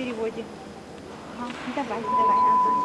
переводе. Ага, давай, давай, ага.